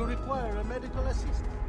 you require a medical assistant?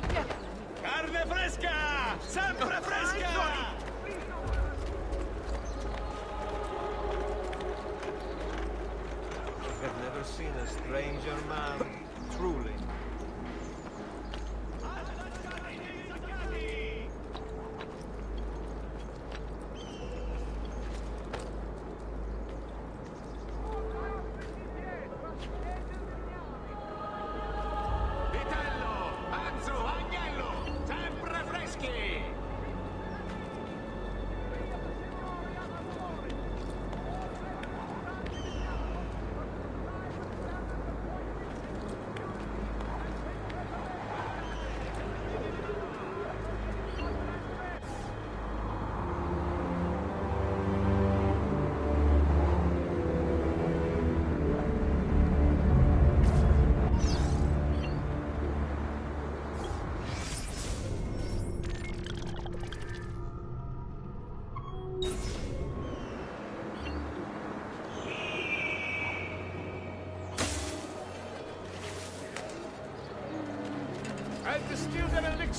Carne fresca! Sempre fresca! I've never seen a stranger man,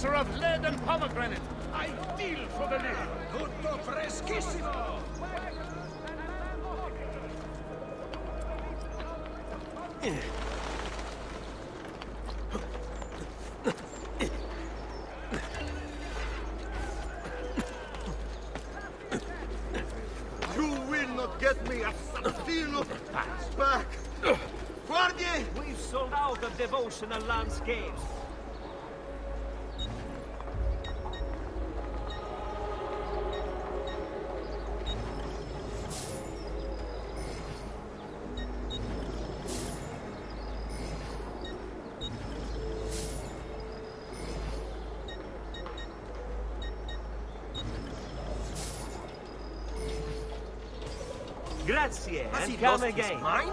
elixir of lead and pomegranate. Ideal for the liver. Tutto freschissimo! You will not get me a Santino back! Guardie! We've sold out of devotional landscapes. Come again. mind?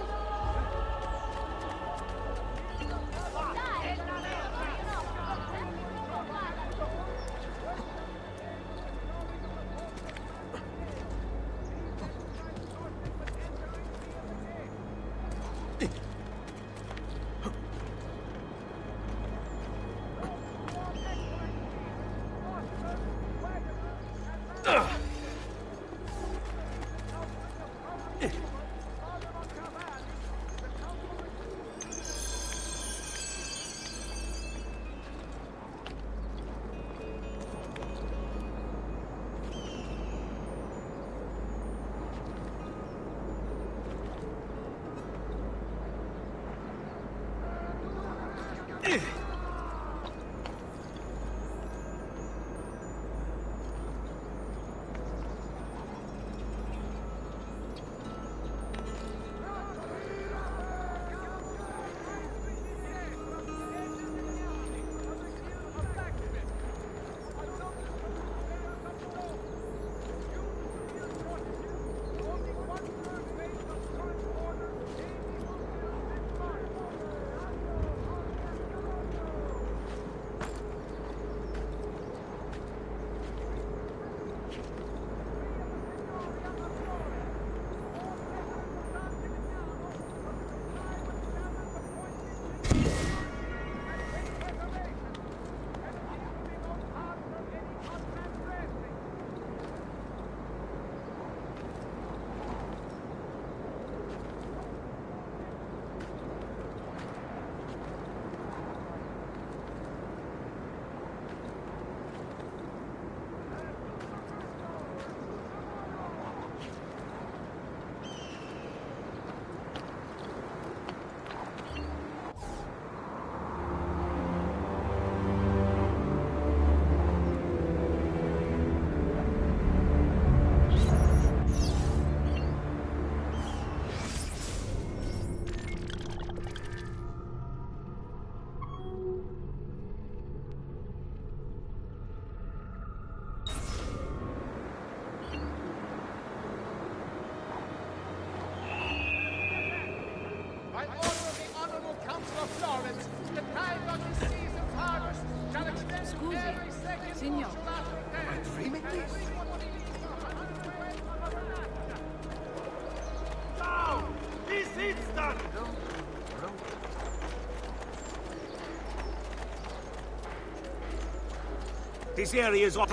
This area is off.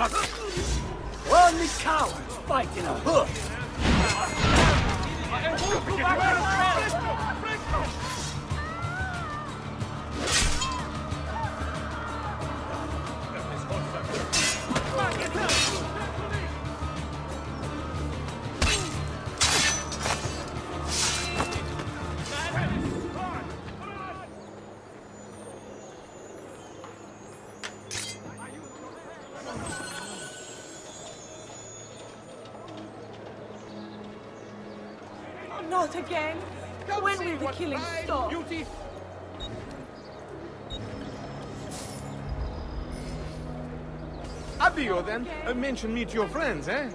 Only cowards fight in a hood! Mention me to your friends, eh?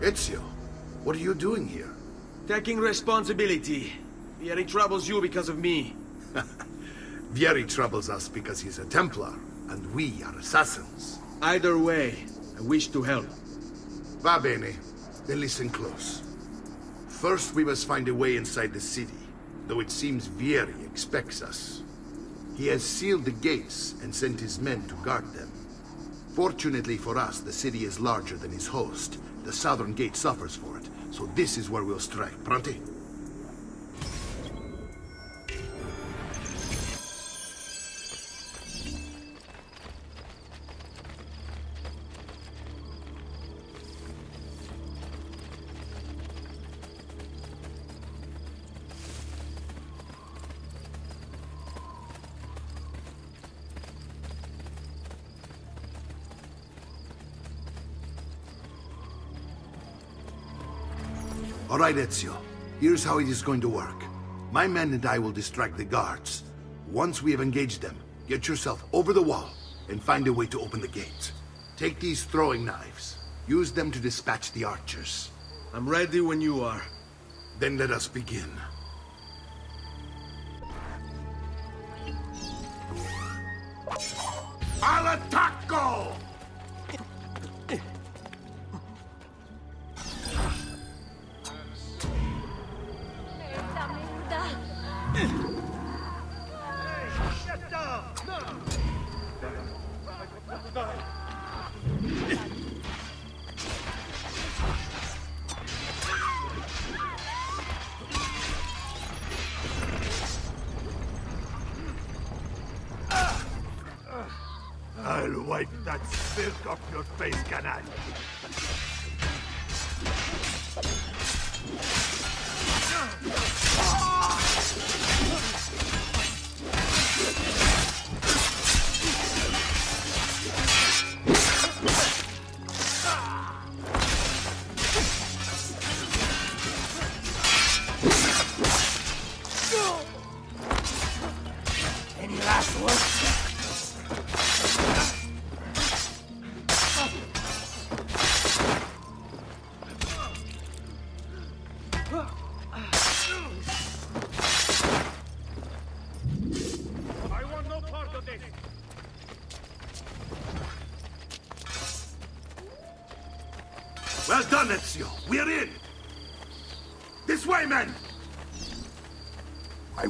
Ezio, what are you doing here? Taking responsibility. Vieri troubles you because of me. Vieri troubles us because he's a Templar, and we are assassins. Either way, I wish to help. Va bene. Then listen close. First, we must find a way inside the city, though it seems Vieri expects us. He has sealed the gates and sent his men to guard them. Fortunately for us, the city is larger than his host. The southern gate suffers for it, so this is where we'll strike. Pronti? All right, Ezio. Here's how it is going to work. My men and I will distract the guards. Once we have engaged them, get yourself over the wall and find a way to open the gate. Take these throwing knives. Use them to dispatch the archers. I'm ready when you are. Then let us begin.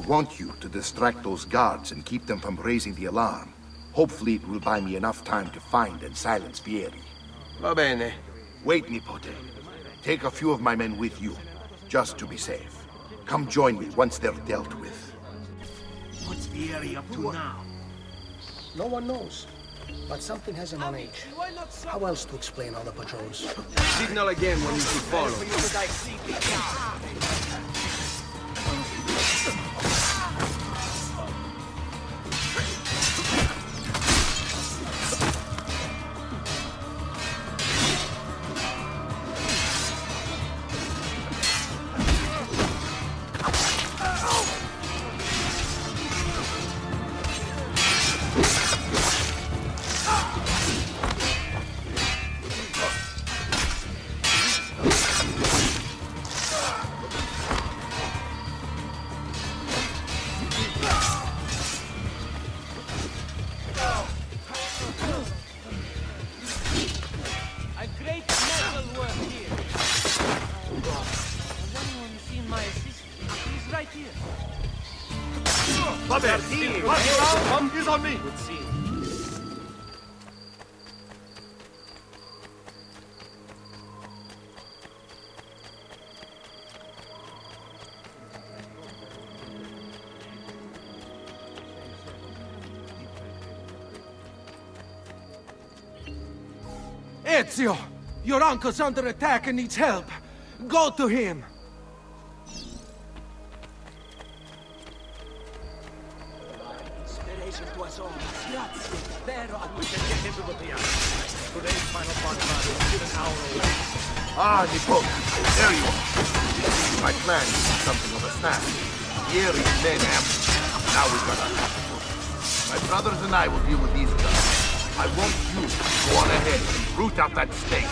Want you to distract those guards and keep them from raising the alarm. Hopefully it will buy me enough time to find and silence Vieri. Va bene. Wait, Nipote. Take a few of my men with you, just to be safe. Come join me once they're dealt with. What's Vieri up to now? No one knows. But something has him on edge. How else to explain all the patrols? Signal again when you should follow. On me! Ezio! Your uncle's under attack and needs help. Go to him! And I will deal with these guys. I want you to go on ahead and root out that snake.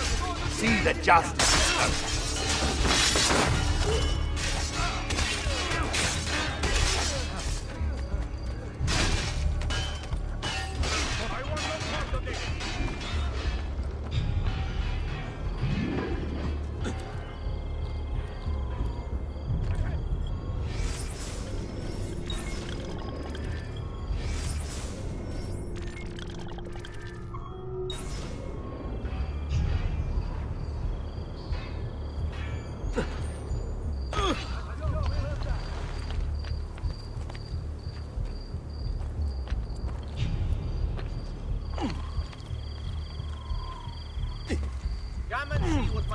See that justice is done.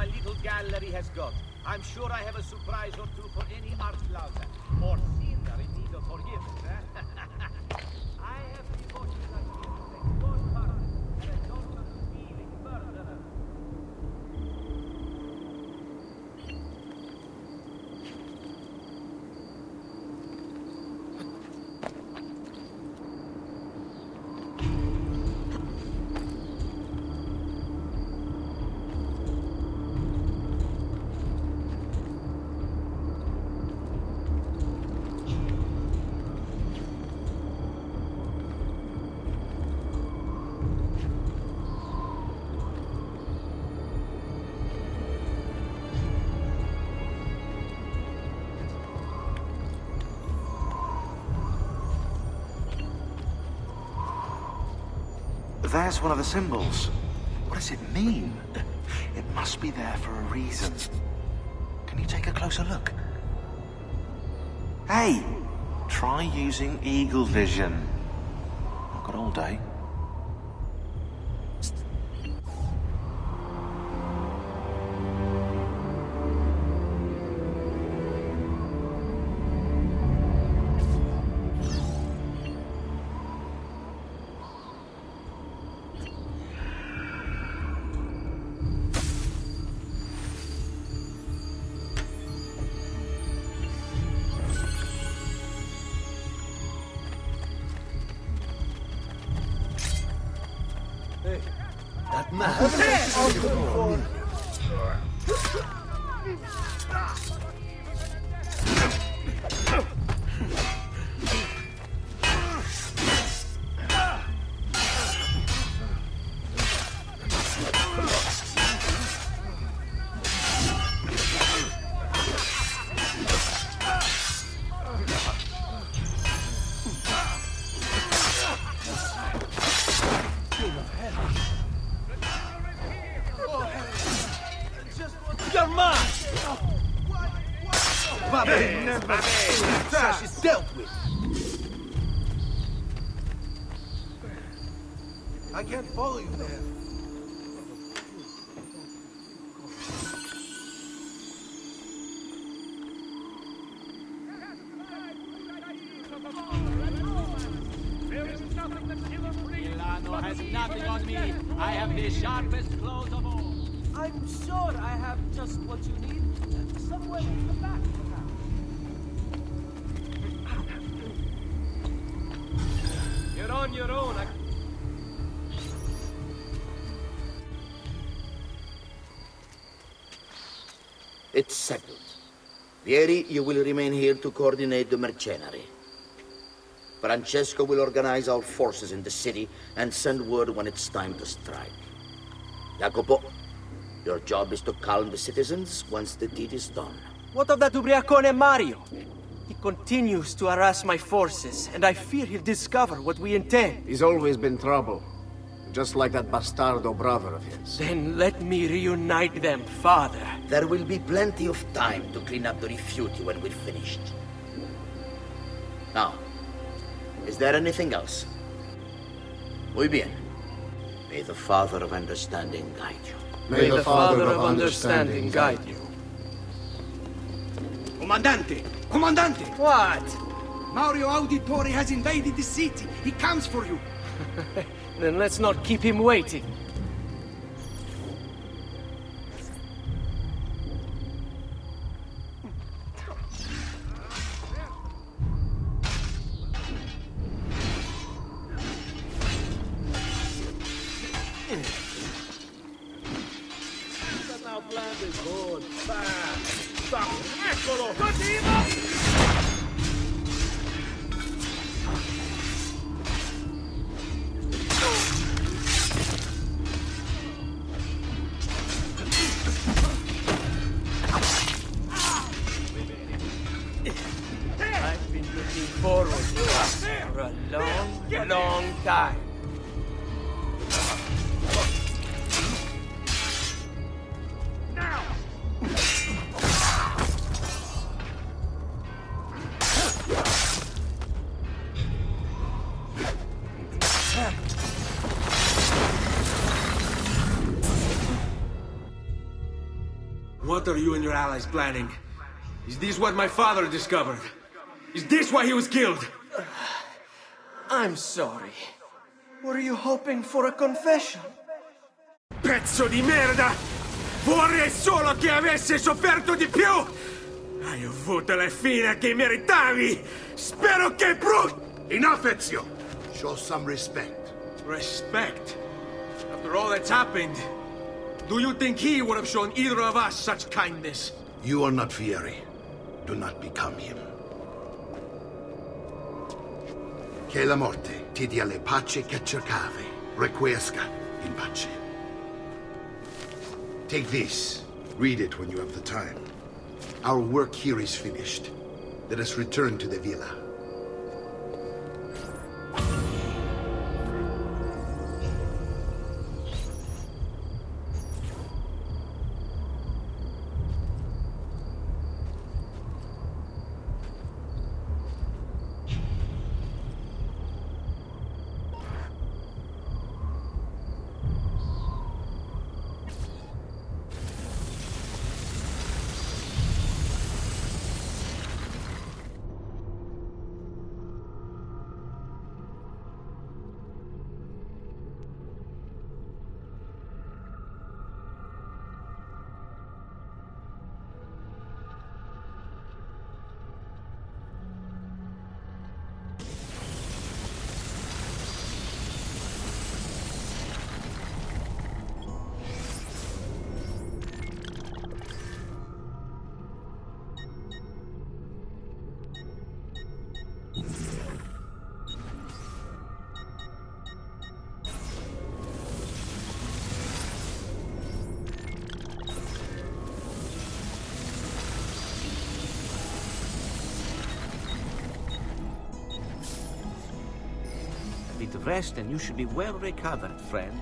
My little gallery has got. I'm sure I have a surprise or two for any art lover or sinner in need of forgiveness. eh? There's one of the symbols. What does it mean? It must be there for a reason. Can you take a closer look? Hey! Try using eagle vision. I've got all day. That It's settled. Vieri, you will remain here to coordinate the mercenary. Francesco will organize our forces in the city and send word when it's time to strike. Jacopo, your job is to calm the citizens once the deed is done. What of that Ubriacone Mario? He continues to harass my forces, and I fear he'll discover what we intend. He's always been trouble. Just like that bastardo brother of his. Then let me reunite them, father. There will be plenty of time to clean up the rifiuti when we're finished. Now, is there anything else? Muy bien. May the Father of Understanding guide you. May the Father of Understanding guide you. Comandante! Comandante! What? Mario Auditore has invaded the city. He comes for you. Then let's not keep him waiting. What are you and your allies planning? Is this what my father discovered? Is this why he was killed? I'm sorry. Were you hoping for a confession? Pezzo di merda! Vorrei solo che avesse sofferto di più! Hai avuto la fine che meritavi! Spero che brutto! Enough, Ezio! Show some respect. Respect? After all that's happened, do you think he would have shown either of us such kindness? You are not Vieri. Do not become him. Che la morte ti dia le pace che cercavi. Requiescat in pace. Take this. Read it when you have the time. Our work here is finished. Let us return to the villa. Rest and you should be well recovered, friend.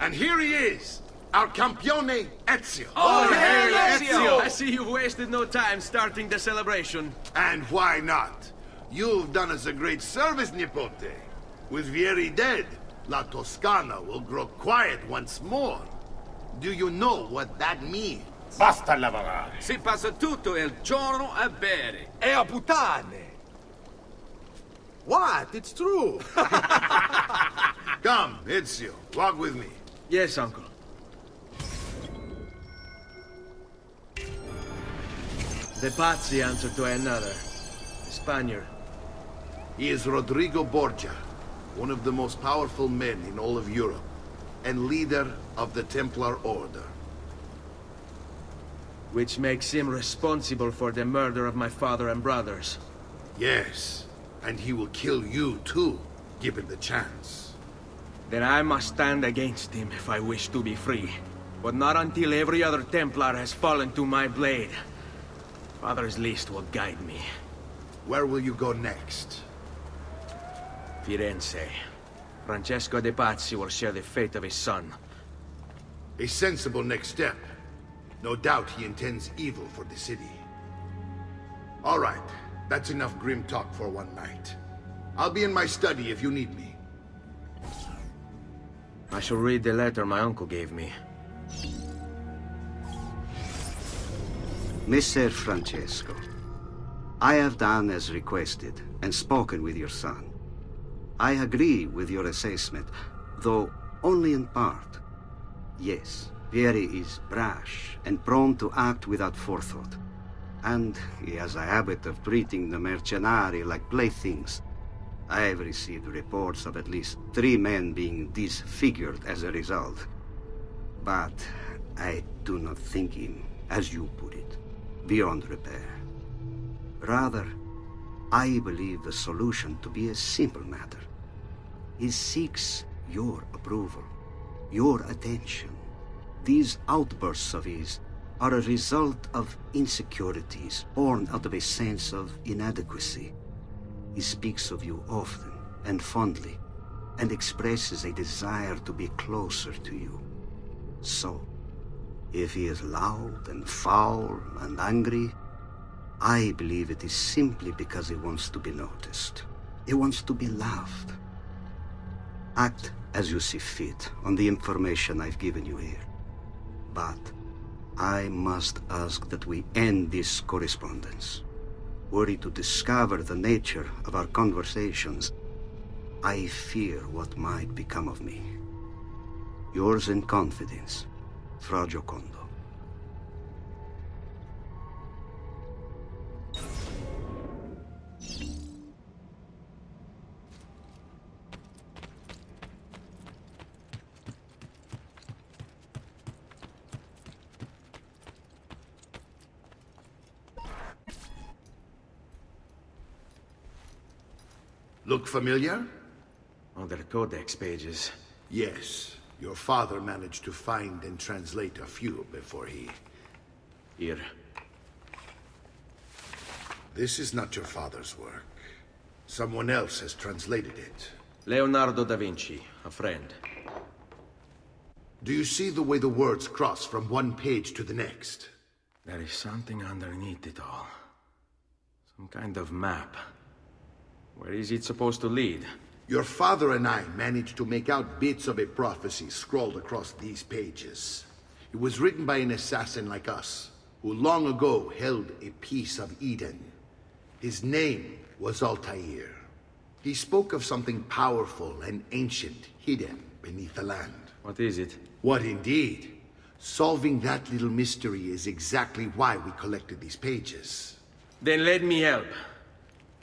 And here he is, our campione Ezio. Oh, oh Ezio! I see you've wasted no time starting the celebration. And why not? You've done us a great service, Nipote. With Vieri dead, La Toscana will grow quiet once more. Do you know what that means? Basta lavorare. Si passa tutto il giorno a bere. E a puttane. What? It's true. Come, Ezio, walk with me. Yes, uncle. The Pazzi answer to another. Spaniard. He is Rodrigo Borgia, one of the most powerful men in all of Europe, and leader of the Templar Order. Which makes him responsible for the murder of my father and brothers. Yes, and he will kill you too, given the chance. Then I must stand against him if I wish to be free. But not until every other Templar has fallen to my blade. Father's list will guide me. Where will you go next? Firenze. Francesco de Pazzi will share the fate of his son. A sensible next step. No doubt he intends evil for the city. All right, that's enough grim talk for one night. I'll be in my study if you need me. I shall read the letter my uncle gave me. Messer Francesco, I have done as requested and spoken with your son. I agree with your assessment, though only in part. Yes, Vieri is brash and prone to act without forethought. And he has a habit of treating the mercenari like playthings. I have received reports of at least three men being disfigured as a result. But I do not think him, as you put it, beyond repair. Rather, I believe the solution to be a simple matter. He seeks your approval, your attention. These outbursts of his are a result of insecurities born out of a sense of inadequacy. He speaks of you often and fondly, and expresses a desire to be closer to you. So, if he is loud and foul and angry, I believe it is simply because he wants to be noticed. He wants to be loved. Act as you see fit on the information I've given you here. But I must ask that we end this correspondence. Were he to discover the nature of our conversations, I fear what might become of me. Yours in confidence, Fra Giocondo. Familiar? On their codex pages. Yes. Your father managed to find and translate a few before he... Here. This is not your father's work. Someone else has translated it. Leonardo da Vinci, a friend. Do you see the way the words cross from one page to the next? There is something underneath it all. Some kind of map. Where is it supposed to lead? Your father and I managed to make out bits of a prophecy scrawled across these pages. It was written by an assassin like us, who long ago held a piece of Eden. His name was Altair. He spoke of something powerful and ancient hidden beneath the land. What is it? What indeed? Solving that little mystery is exactly why we collected these pages. Then let me help.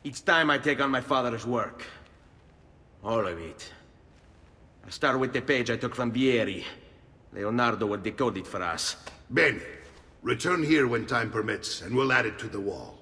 Each time I take on my father's work. All of it. I'll start with the page I took from Vieri. Leonardo will decode it for us. Ben, Return here when time permits, and we'll add it to the wall.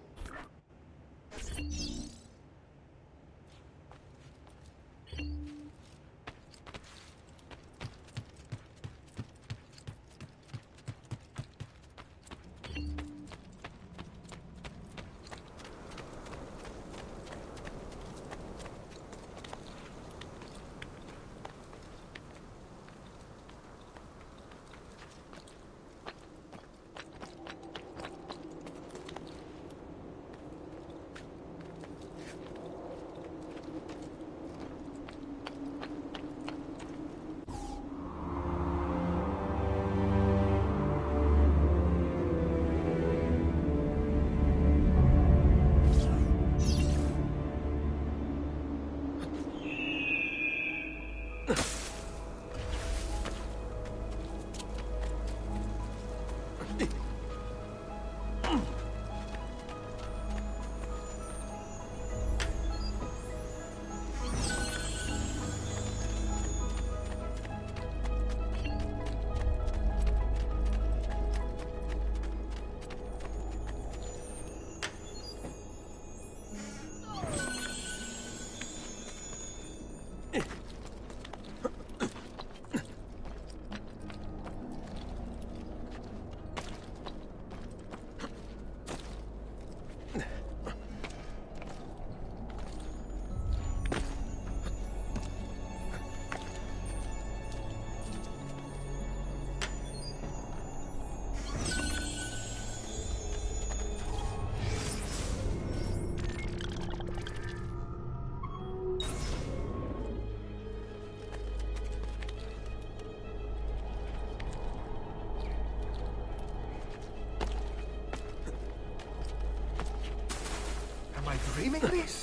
Dreaming this?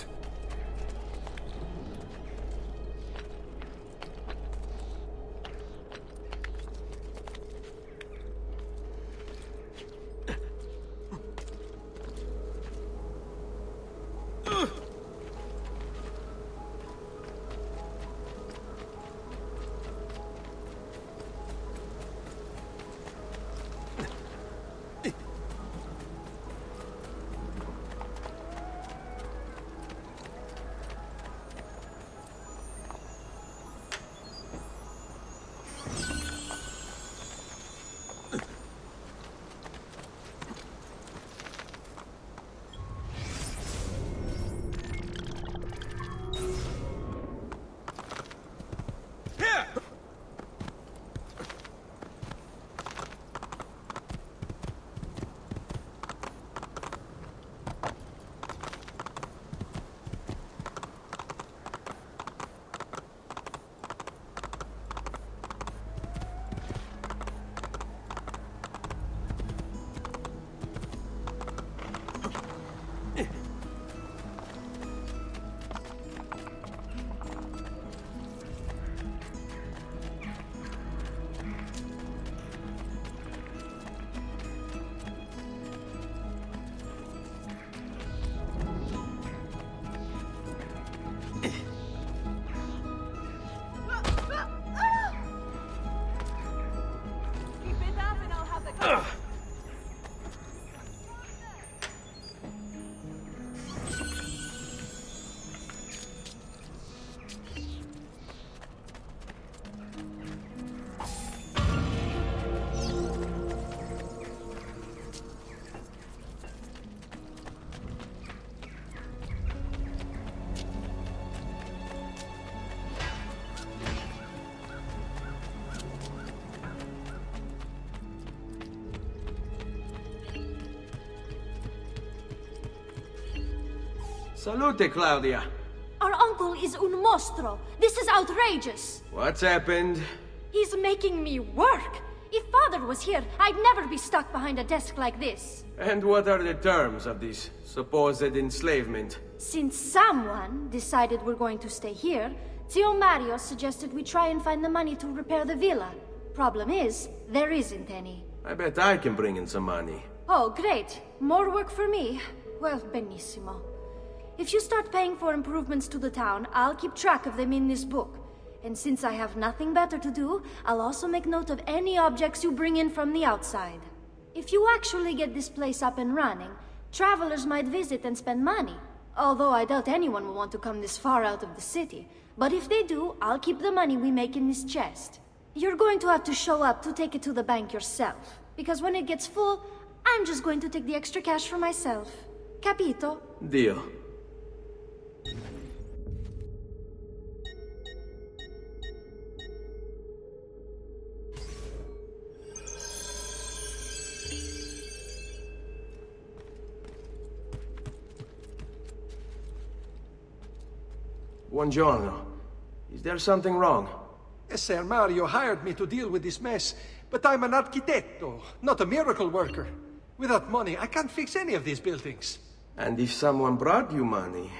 Salute, Claudia. Our uncle is un mostro. This is outrageous. What's happened? He's making me work. If father was here, I'd never be stuck behind a desk like this. And what are the terms of this supposed enslavement? Since someone decided we're going to stay here, Zio Mario suggested we try and find the money to repair the villa. Problem is, there isn't any. I bet I can bring in some money. Oh, great. More work for me. Well, benissimo. If you start paying for improvements to the town, I'll keep track of them in this book. And since I have nothing better to do, I'll also make note of any objects you bring in from the outside. If you actually get this place up and running, travelers might visit and spend money. Although I doubt anyone will want to come this far out of the city. But if they do, I'll keep the money we make in this chest. You're going to have to show up to take it to the bank yourself. Because when it gets full, I'm just going to take the extra cash for myself. Capito? Deal. Buongiorno. Is there something wrong? Ser Mario hired me to deal with this mess, but I'm an architetto, not a miracle worker. Without money, I can't fix any of these buildings. And if someone brought you money?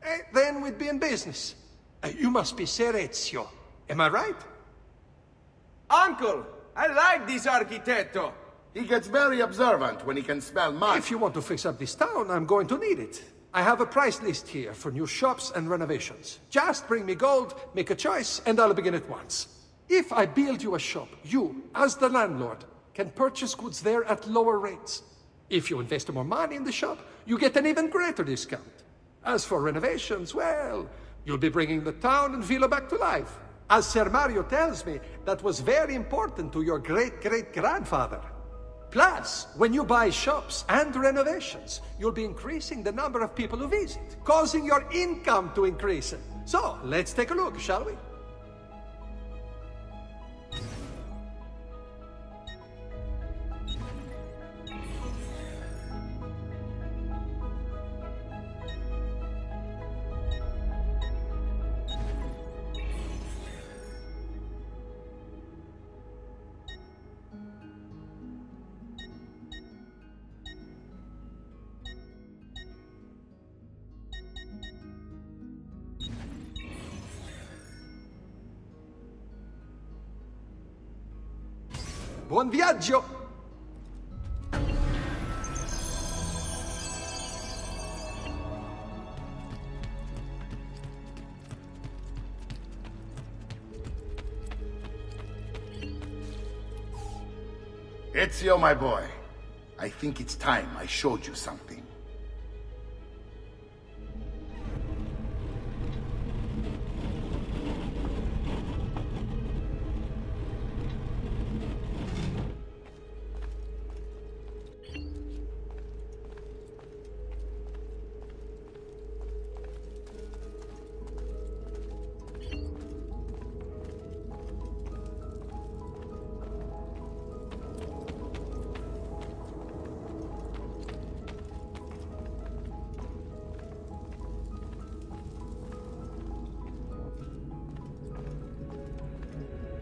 Eh, then we'd be in business. Uh, you must be Ser Ezio. Am I right? Uncle, I like this architetto. He gets very observant when he can smell money. If you want to fix up this town, I'm going to need it. I have a price list here for new shops and renovations. Just bring me gold, make a choice, and I'll begin at once. If I build you a shop, you, as the landlord, can purchase goods there at lower rates. If you invest more money in the shop, you get an even greater discount. As for renovations, well, you'll be bringing the town and villa back to life. As Ser Mario tells me, that was very important to your great-great-grandfather. Plus, when you buy shops and renovations, you'll be increasing the number of people who visit, causing your income to increase. So, let's take a look, shall we? Buon viaggio! Ezio, my boy. I think it's time I showed you something.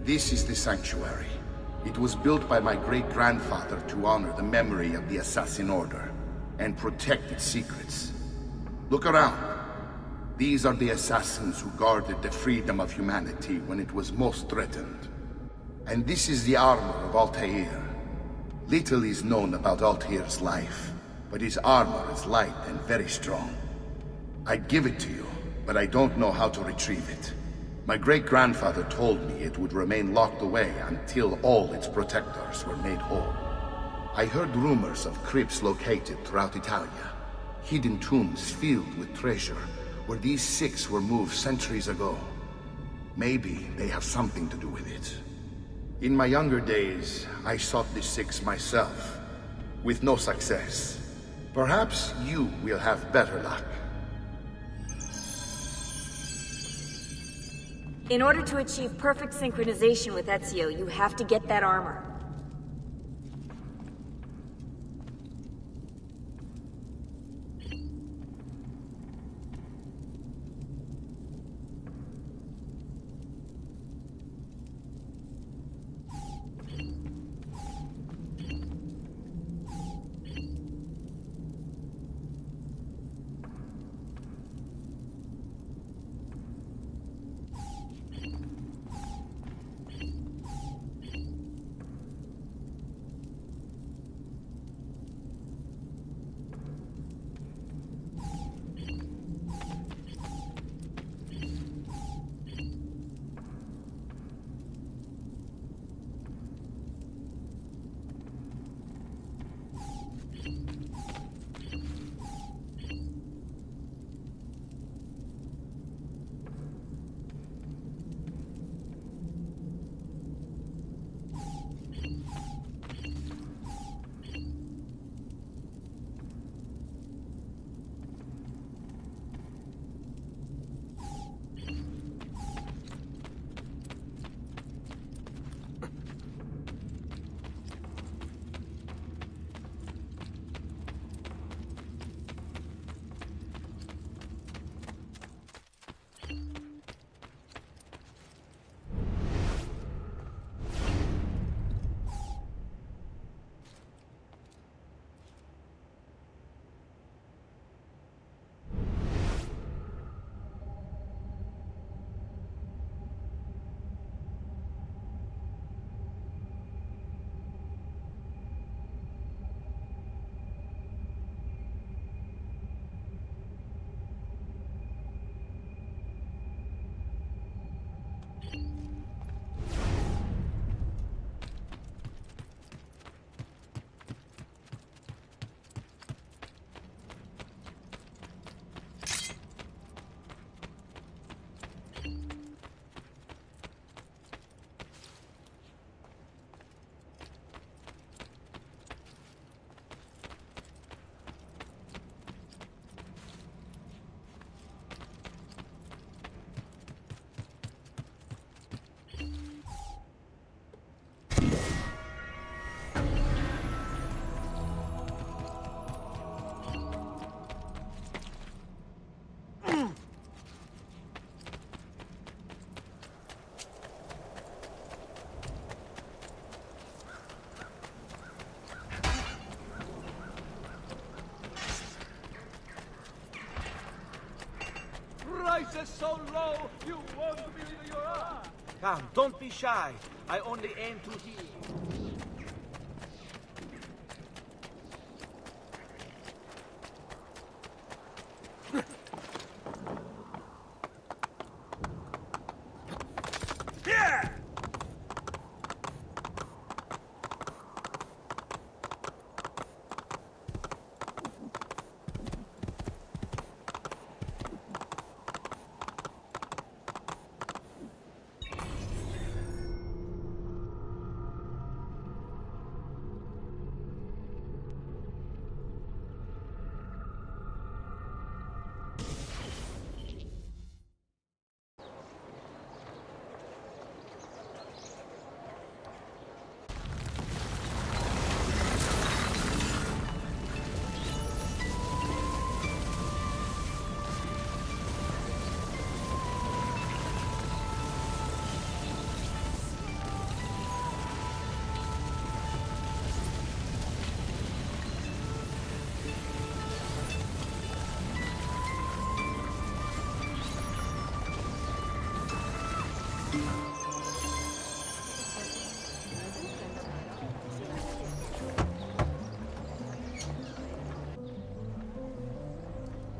This is the sanctuary. It was built by my great-grandfather to honor the memory of the Assassin Order and protect its secrets. Look around. These are the assassins who guarded the freedom of humanity when it was most threatened. And this is the armor of Altair. Little is known about Altair's life, but his armor is light and very strong. I'd give it to you, but I don't know how to retrieve it. My great-grandfather told me it would remain locked away until all its protectors were made whole. I heard rumors of crypts located throughout Italia. Hidden tombs filled with treasure, where these six were moved centuries ago. Maybe they have something to do with it. In my younger days, I sought the six myself, with no success. Perhaps you will have better luck. In order to achieve perfect synchronization with Ezio, you have to get that armor. So low, you won't believe. Come, don't be shy. I only aim to heal.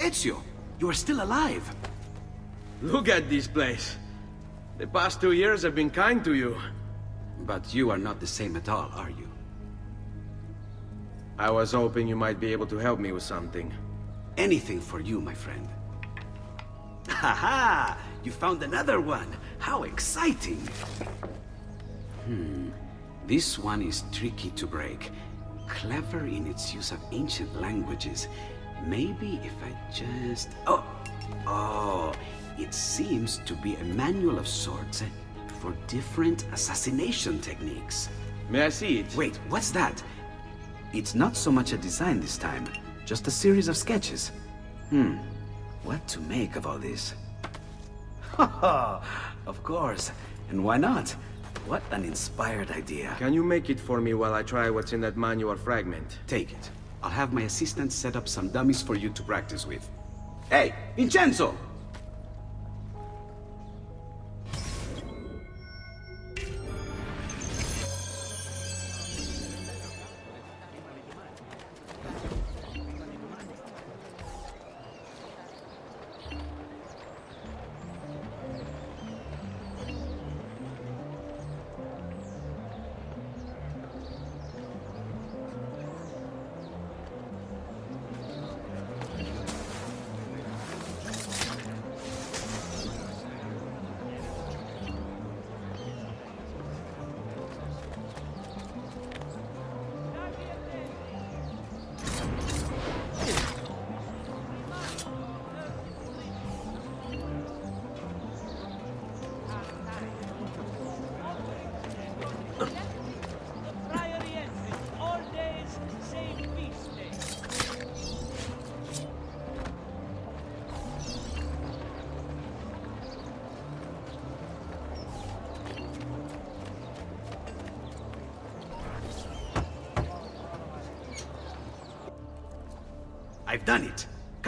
Ezio, you are still alive. Look at this place. The past two years have been kind to you. But you are not the same at all, are you? I was hoping you might be able to help me with something. Anything for you, my friend. Ha ha! You found another one! How exciting! Hmm. This one is tricky to break. Clever in its use of ancient languages. Maybe if I just... Oh! Oh! It seems to be a manual of sorts for different assassination techniques. May I see it? Wait, what's that? It's not so much a design this time, just a series of sketches. Hmm, what to make of all this? Haha, of course. And why not? What an inspired idea. Can you make it for me while I try what's in that manual fragment? Take it. I'll have my assistant set up some dummies for you to practice with. Hey, Vincenzo!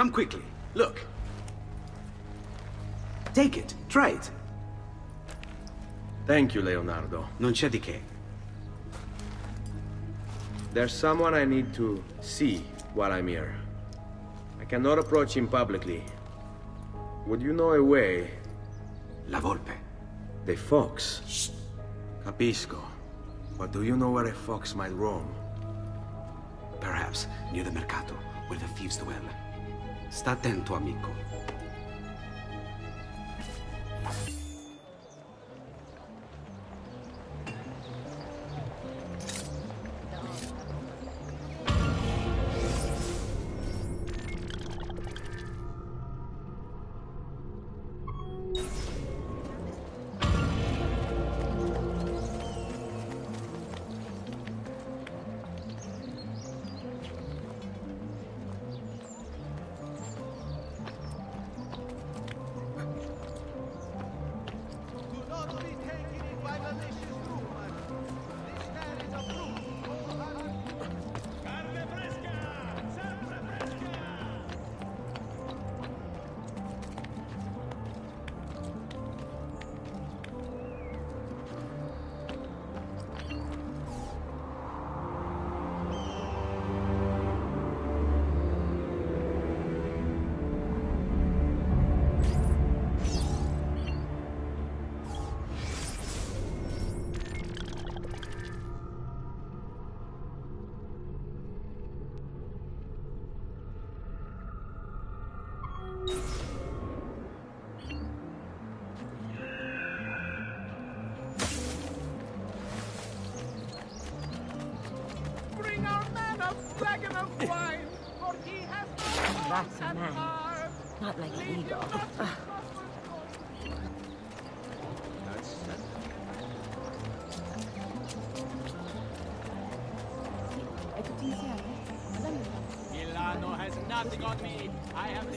Come quickly. Look. Take it. Try it. Thank you, Leonardo. Non c'è di che. There's someone I need to see while I'm here. I cannot approach him publicly. Would you know a way? La Volpe. The fox. Shh. Capisco. But do you know where a fox might roam? Perhaps near the Mercato, where the thieves dwell. Sta attento, amico. Not like an ego. Ugh. Milano has nothing on me. I have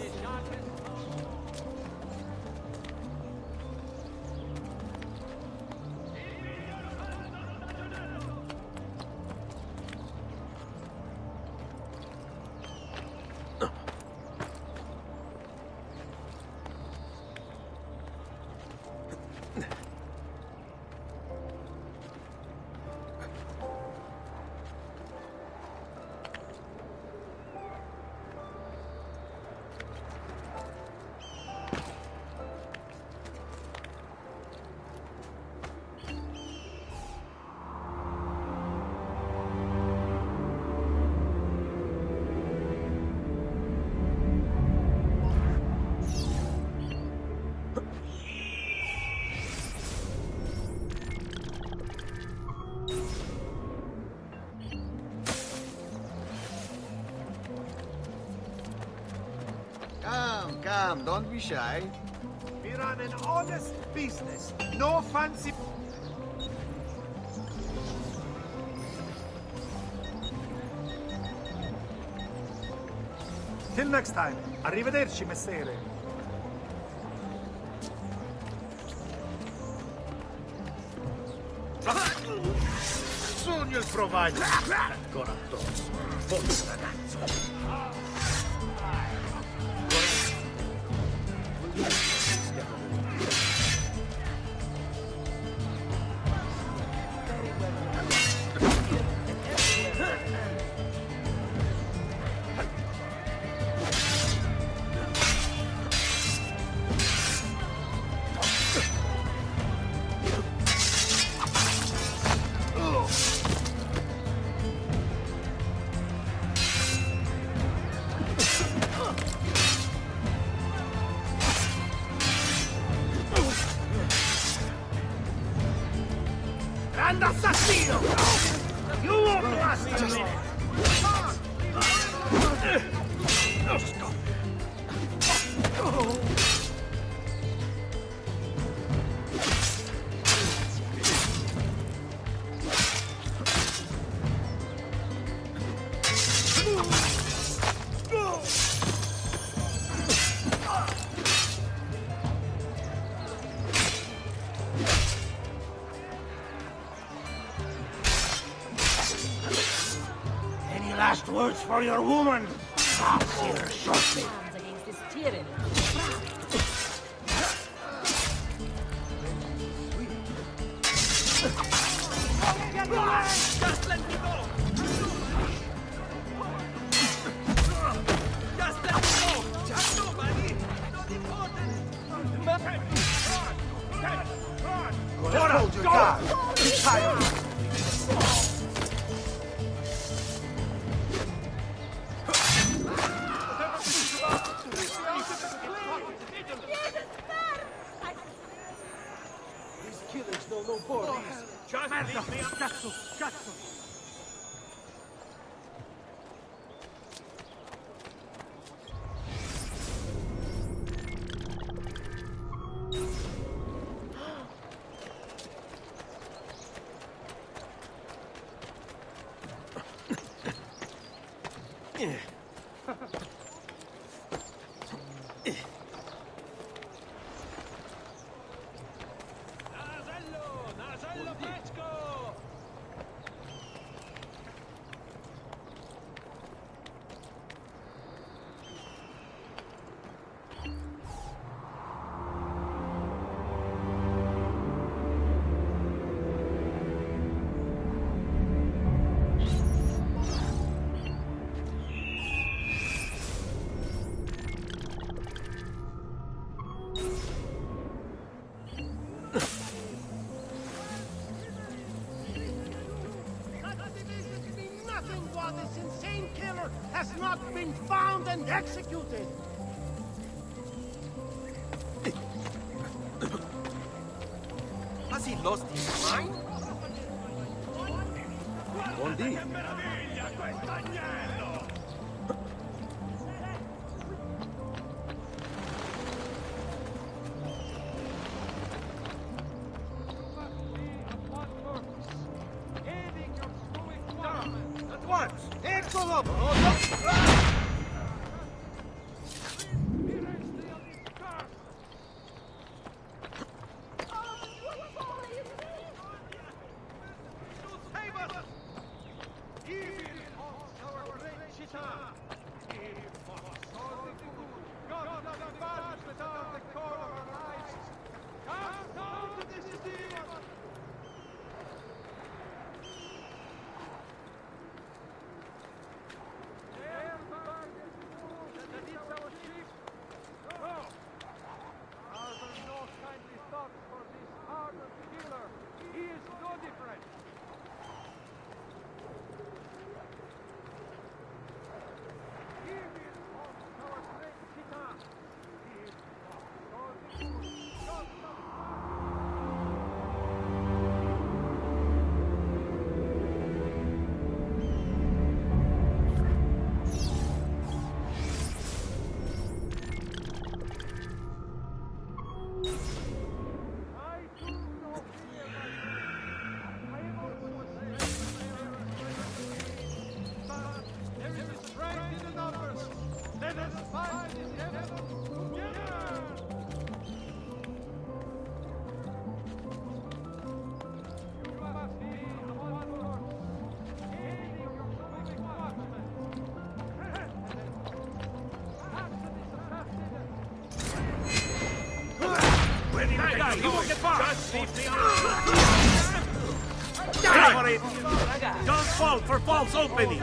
Come, don't be shy. We run an honest business. No fancy... Till next time. Arrivederci, messere. Sogno il provider. Ancora addosso. Buon ragazzo. For your woman? I'll see shortly. against this tyranny. Just let me go! Just let me go! Just nobody! Not important! Just hold your guard. Retire. These killers know no borders. Just leave me alone. Cazzo, executed! Has he lost his mind? Buon Don't fall for false opening.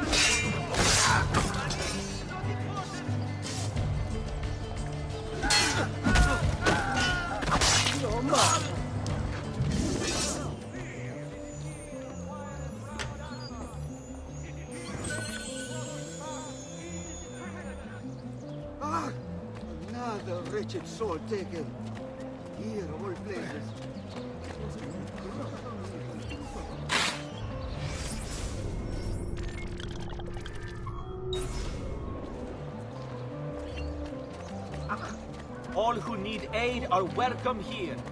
All who need aid are welcome here.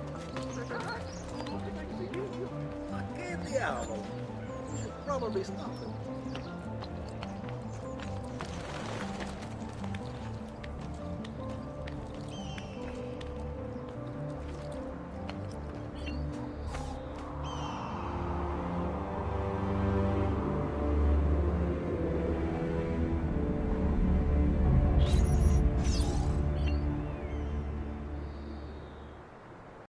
Probably.